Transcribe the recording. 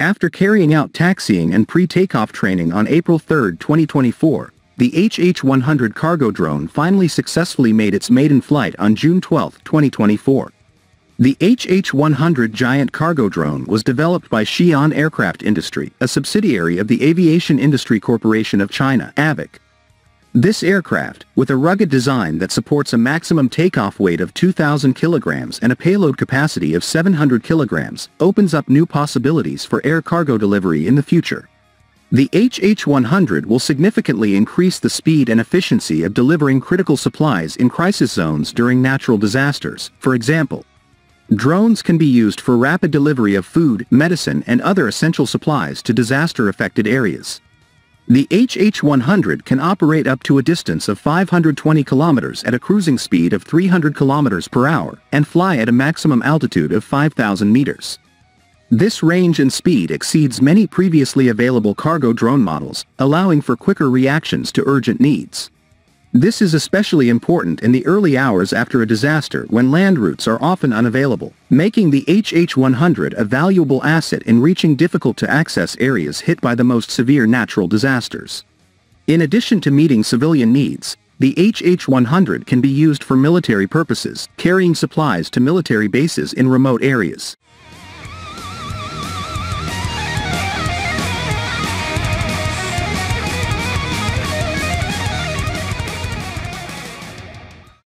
After carrying out taxiing and pre-takeoff training on April 3, 2024, the HH-100 cargo drone finally successfully made its maiden flight on June 12, 2024. The HH-100 giant cargo drone was developed by Xi'an Aircraft Industry, a subsidiary of the Aviation Industry Corporation of China AVIC. This aircraft, with a rugged design that supports a maximum takeoff weight of 2,000 kilograms and a payload capacity of 700 kilograms, opens up new possibilities for air cargo delivery in the future. The HH-100 will significantly increase the speed and efficiency of delivering critical supplies in crisis zones during natural disasters, for example. Drones can be used for rapid delivery of food, medicine and other essential supplies to disaster-affected areas. The HH-100 can operate up to a distance of 520 kilometers at a cruising speed of 300 kilometers per hour and fly at a maximum altitude of 5,000 meters. This range and speed exceeds many previously available cargo drone models, allowing for quicker reactions to urgent needs. This is especially important in the early hours after a disaster when land routes are often unavailable, making the HH-100 a valuable asset in reaching difficult-to-access areas hit by the most severe natural disasters. In addition to meeting civilian needs, the HH-100 can be used for military purposes, carrying supplies to military bases in remote areas.